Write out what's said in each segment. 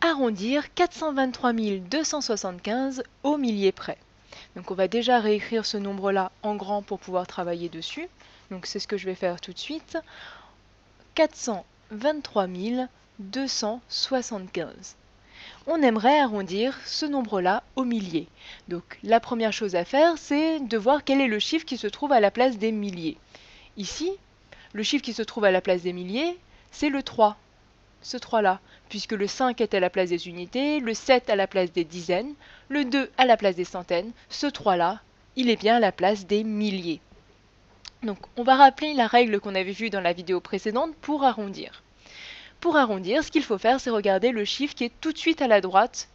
arrondir 423 275 au millier près. Donc on va déjà réécrire ce nombre-là en grand pour pouvoir travailler dessus. Donc c'est ce que je vais faire tout de suite. 423 275. On aimerait arrondir ce nombre-là au millier. Donc la première chose à faire, c'est de voir quel est le chiffre qui se trouve à la place des milliers. Ici, le chiffre qui se trouve à la place des milliers, c'est le 3 ce 3-là, puisque le 5 est à la place des unités, le 7 à la place des dizaines, le 2 à la place des centaines, ce 3-là, il est bien à la place des milliers. Donc on va rappeler la règle qu'on avait vue dans la vidéo précédente pour arrondir. Pour arrondir, ce qu'il faut faire, c'est regarder le chiffre qui est tout de suite à la droite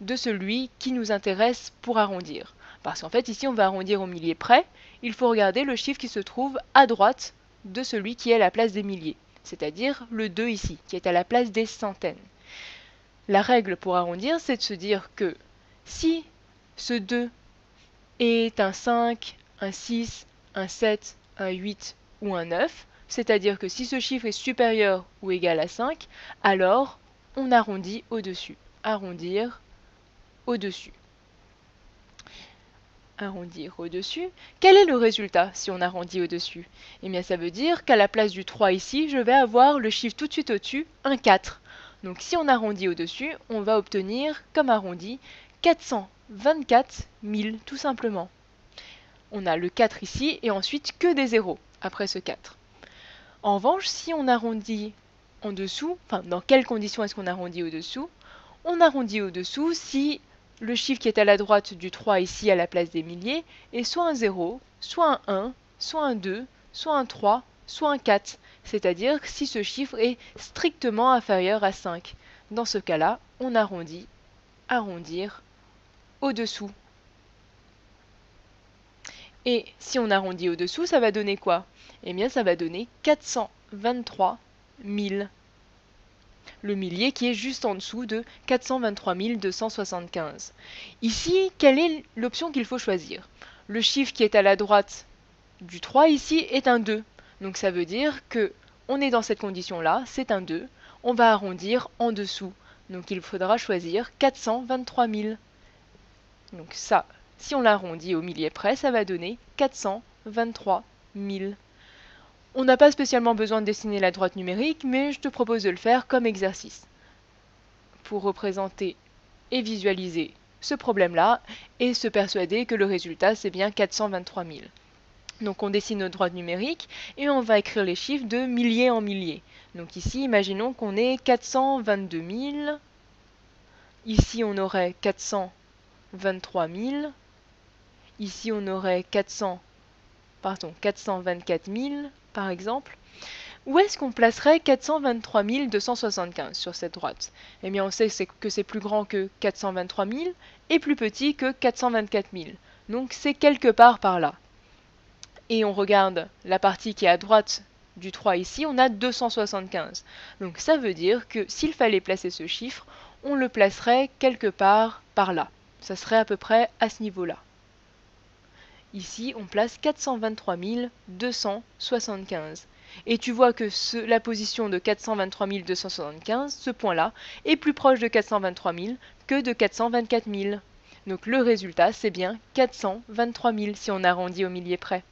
de celui qui nous intéresse pour arrondir. Parce qu'en fait, ici, on va arrondir au millier près, il faut regarder le chiffre qui se trouve à droite de celui qui est à la place des milliers c'est-à-dire le 2 ici, qui est à la place des centaines. La règle pour arrondir, c'est de se dire que si ce 2 est un 5, un 6, un 7, un 8 ou un 9, c'est-à-dire que si ce chiffre est supérieur ou égal à 5, alors on arrondit au-dessus. Arrondir au-dessus arrondir au-dessus, quel est le résultat si on arrondit au-dessus? Eh bien ça veut dire qu'à la place du 3 ici, je vais avoir le chiffre tout de suite au-dessus, un 4. Donc si on arrondit au-dessus, on va obtenir, comme arrondi, 424 000 tout simplement. On a le 4 ici et ensuite que des zéros après ce 4. En revanche, si on arrondit en dessous, enfin dans quelles conditions est-ce qu'on arrondit au-dessous? On arrondit au-dessous si le chiffre qui est à la droite du 3 ici à la place des milliers est soit un 0, soit un 1, soit un 2, soit un 3, soit un 4, c'est-à-dire si ce chiffre est strictement inférieur à 5. Dans ce cas-là, on arrondit, arrondir au-dessous. Et si on arrondit au-dessous, ça va donner quoi? Eh bien, ça va donner 423 000 le millier qui est juste en dessous de 423 275. Ici, quelle est l'option qu'il faut choisir? Le chiffre qui est à la droite du 3 ici est un 2. Donc ça veut dire que on est dans cette condition-là, c'est un 2. On va arrondir en dessous. Donc il faudra choisir 423 000. Donc ça, si on l'arrondit au millier près, ça va donner 423 000. On n'a pas spécialement besoin de dessiner la droite numérique, mais je te propose de le faire comme exercice pour représenter et visualiser ce problème-là et se persuader que le résultat c'est bien 423 000. Donc on dessine notre droite numérique et on va écrire les chiffres de milliers en milliers. Donc ici, imaginons qu'on ait 422 000. Ici, on aurait 423 000. Ici, on aurait 400, pardon, 424 000 par exemple, où est-ce qu'on placerait 423 275 sur cette droite? Eh bien, on sait que c'est plus grand que 423 000 et plus petit que 424 000. Donc, c'est quelque part par là. Et on regarde la partie qui est à droite du 3 ici, on a 275. Donc, ça veut dire que s'il fallait placer ce chiffre, on le placerait quelque part par là. Ça serait à peu près à ce niveau-là. Ici, on place 423 275. Et tu vois que la position de 423 275, ce point-là, est plus proche de 423 000 que de 424 000. Donc le résultat, c'est bien 423 000 si on arrondit au millier près.